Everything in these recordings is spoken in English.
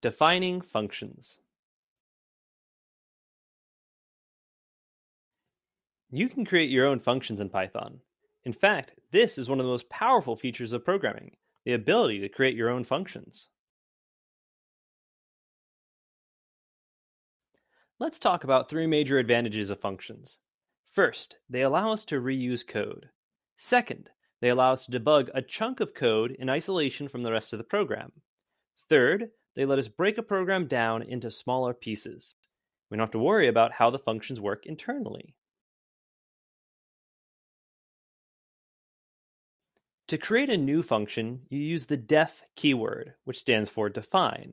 Defining functions. You can create your own functions in Python. In fact, this is one of the most powerful features of programming the ability to create your own functions. Let's talk about three major advantages of functions. First, they allow us to reuse code. Second, they allow us to debug a chunk of code in isolation from the rest of the program. Third, they let us break a program down into smaller pieces. We don't have to worry about how the functions work internally. To create a new function, you use the def keyword, which stands for define.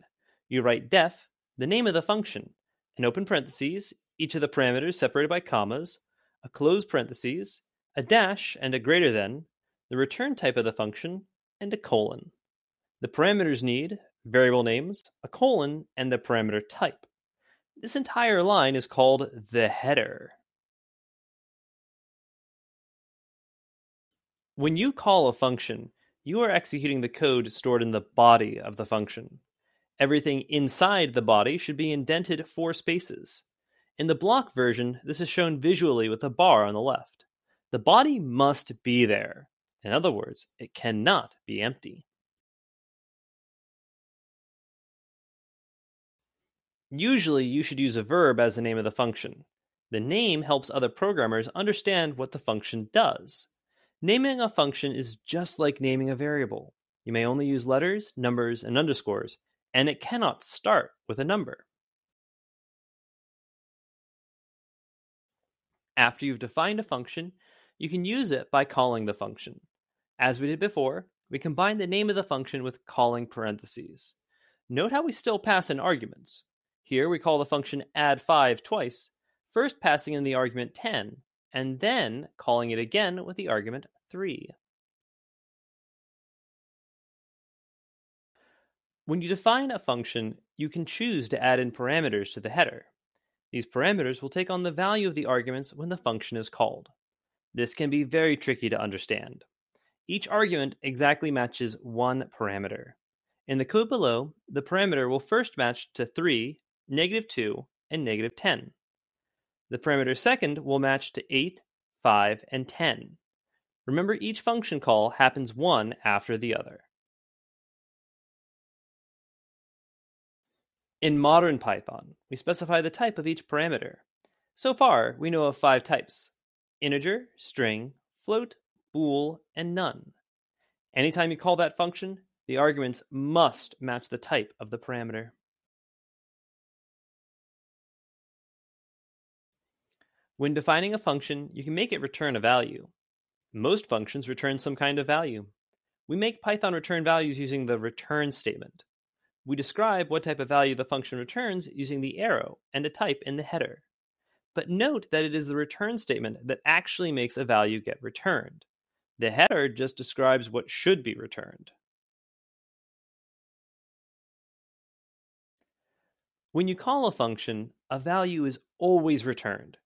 You write def, the name of the function, an open parentheses, each of the parameters separated by commas, a close parentheses, a dash and a greater than, the return type of the function, and a colon. The parameters need variable names, a colon, and the parameter type. This entire line is called the header. When you call a function, you are executing the code stored in the body of the function. Everything inside the body should be indented four spaces. In the block version, this is shown visually with a bar on the left. The body must be there. In other words, it cannot be empty. Usually, you should use a verb as the name of the function. The name helps other programmers understand what the function does. Naming a function is just like naming a variable. You may only use letters, numbers, and underscores, and it cannot start with a number. After you've defined a function, you can use it by calling the function. As we did before, we combine the name of the function with calling parentheses. Note how we still pass in arguments. Here we call the function add5 twice, first passing in the argument 10, and then calling it again with the argument 3. When you define a function, you can choose to add in parameters to the header. These parameters will take on the value of the arguments when the function is called. This can be very tricky to understand. Each argument exactly matches one parameter. In the code below, the parameter will first match to 3, negative 2, and negative 10. The parameter second will match to 8, 5, and 10. Remember each function call happens one after the other. In modern Python, we specify the type of each parameter. So far, we know of five types integer, string, float, bool, and none. Anytime you call that function, the arguments must match the type of the parameter. When defining a function, you can make it return a value. Most functions return some kind of value. We make Python return values using the return statement. We describe what type of value the function returns using the arrow and a type in the header. But note that it is the return statement that actually makes a value get returned. The header just describes what should be returned. When you call a function, a value is always returned.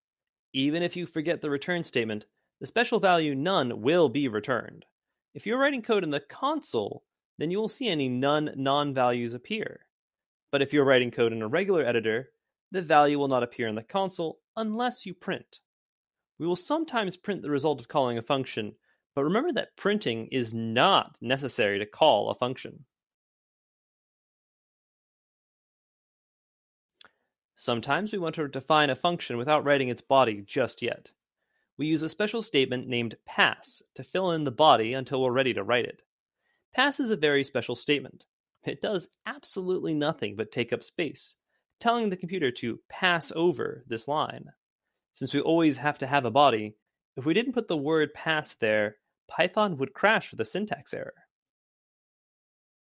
Even if you forget the return statement, the special value none will be returned. If you're writing code in the console, then you will see any none non-values appear. But if you're writing code in a regular editor, the value will not appear in the console unless you print. We will sometimes print the result of calling a function, but remember that printing is not necessary to call a function. Sometimes we want to define a function without writing its body just yet we use a special statement named pass to fill in the body until we're ready to write it. Pass is a very special statement. It does absolutely nothing but take up space, telling the computer to pass over this line. Since we always have to have a body, if we didn't put the word pass there, Python would crash with a syntax error.